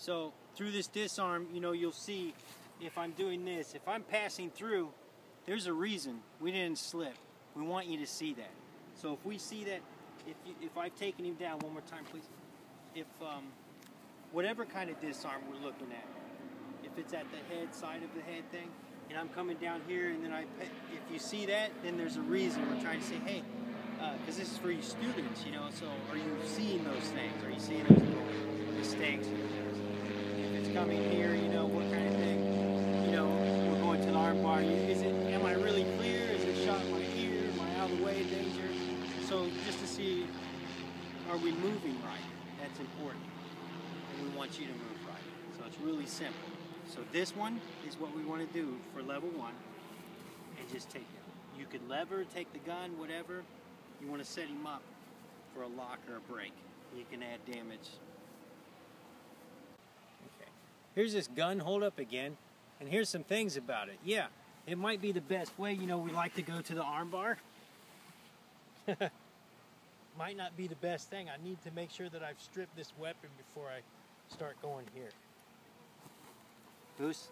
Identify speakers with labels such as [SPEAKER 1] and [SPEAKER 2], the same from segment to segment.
[SPEAKER 1] So through this disarm, you know, you'll see if I'm doing this, if I'm passing through, there's a reason we didn't slip. We want you to see that. So if we see that, if, you, if I've taken him down, one more time please. If um, whatever kind of disarm we're looking at, if it's at the head side of the head thing, and I'm coming down here and then I, if you see that, then there's a reason. We're trying to say, hey, because uh, this is for you students, you know, so are you seeing those things? Are you seeing those little mistakes? If it's coming here, you know, what kind of thing? You know, we're going to the arm bar. Is it, am I really clear? Is it shot my ear? Am I out of the way danger? So just to see, are we moving right? That's important. And we want you to move right. So it's really simple. So this one is what we want to do for level one and just take it. You could lever, take the gun, whatever. You want to set him up for a lock or a break. You can add damage. Here's this gun hold up again. And here's some things about it. Yeah, it might be the best way. You know, we like to go to the armbar. might not be the best thing. I need to make sure that I've stripped this weapon before I start going here. Goose,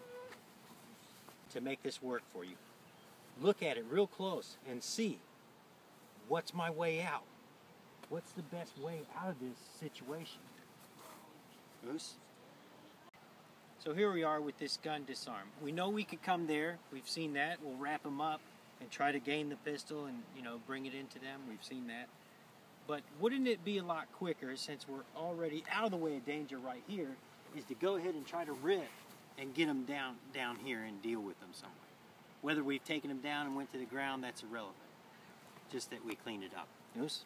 [SPEAKER 1] to make this work for you, look at it real close and see what's my way out. What's the best way out of this situation? Goose? So here we are with this gun disarm. We know we could come there. We've seen that. We'll wrap them up and try to gain the pistol and you know bring it into them. We've seen that. But wouldn't it be a lot quicker since we're already out of the way of danger right here is to go ahead and try to rip and get them down down here and deal with them somewhere. Whether we've taken them down and went to the ground, that's irrelevant. Just that we cleaned it up. Noose?